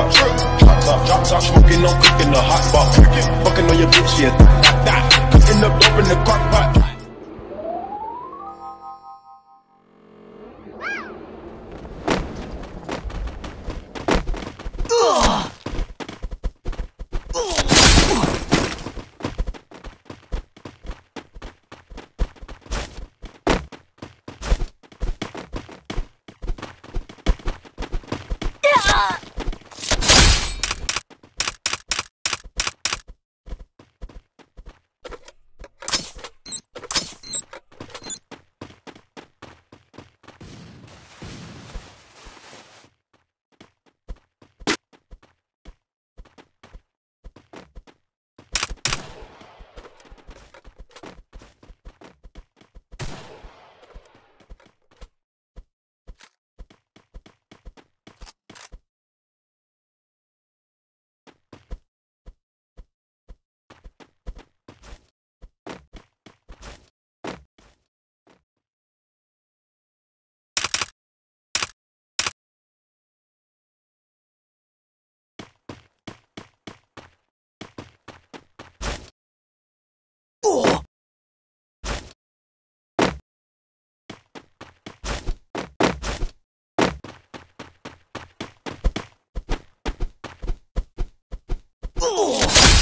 up. Chopped up, chopped up, smoking on cooking the hot pot. Fucking on your bitch, yeah. Cooking up dope in the crock pot. Ah! 어.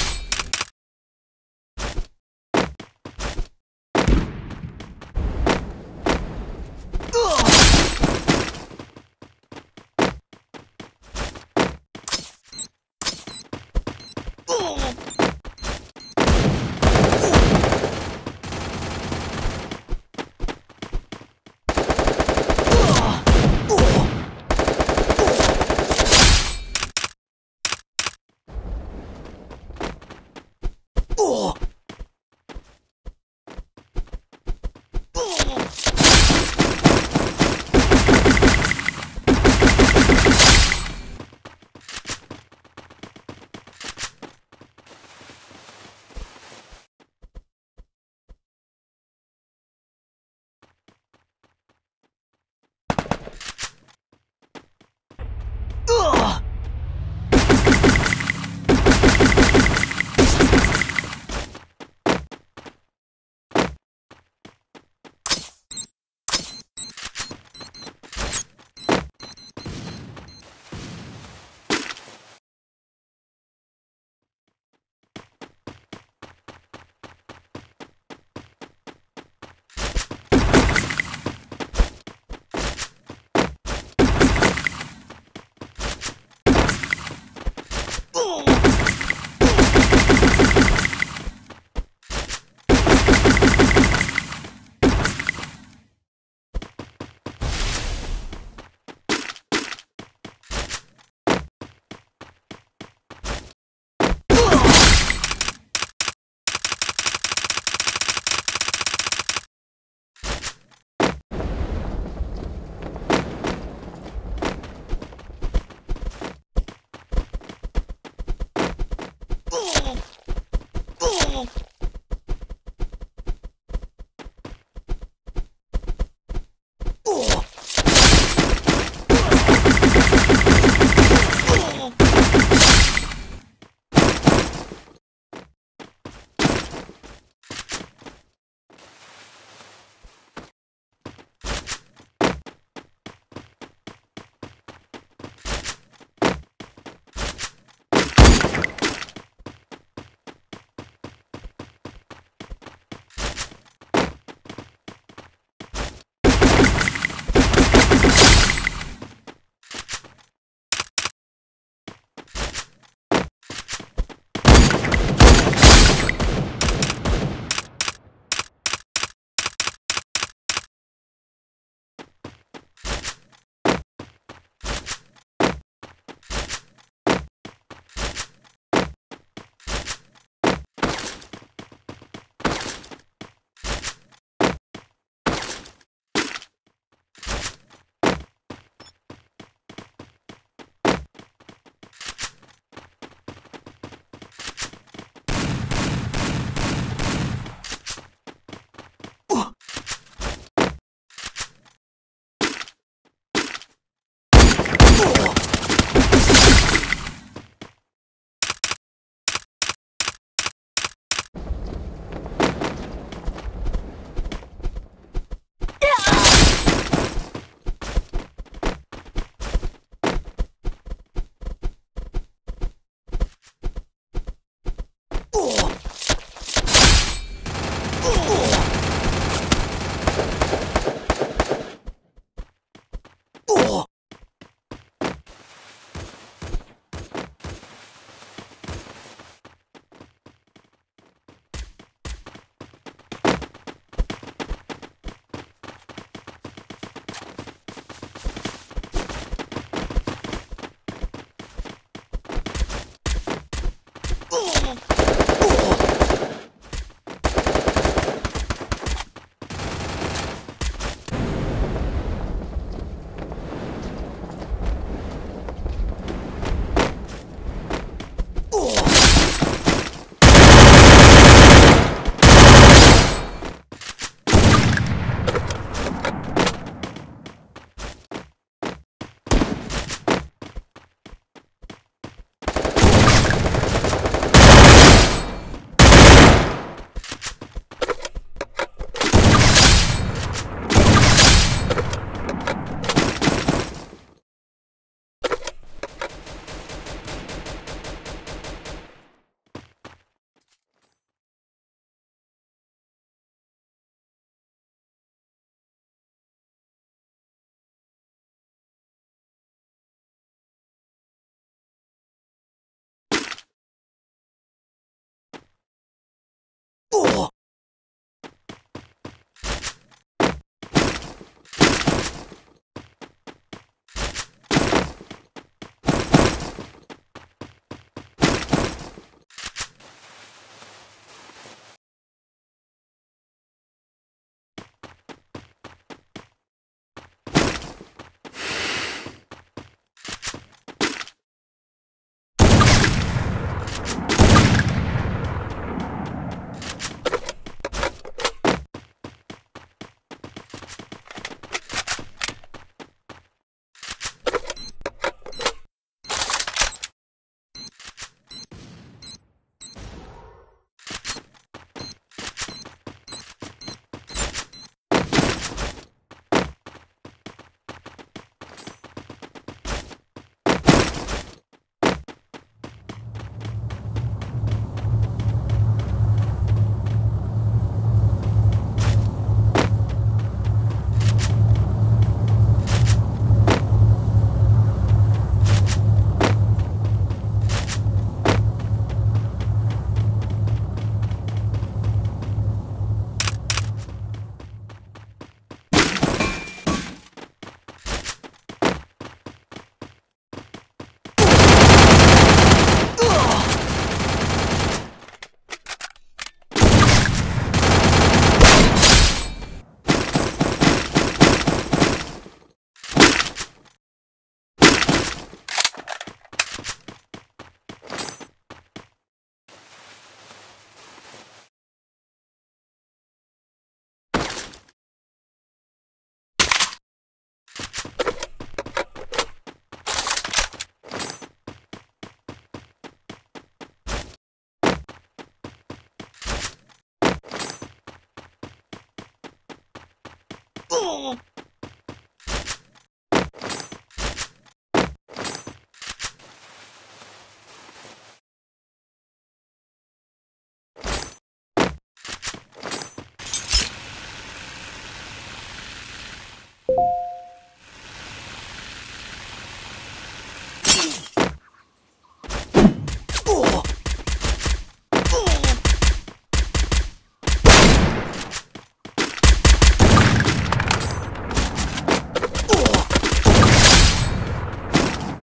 Oh.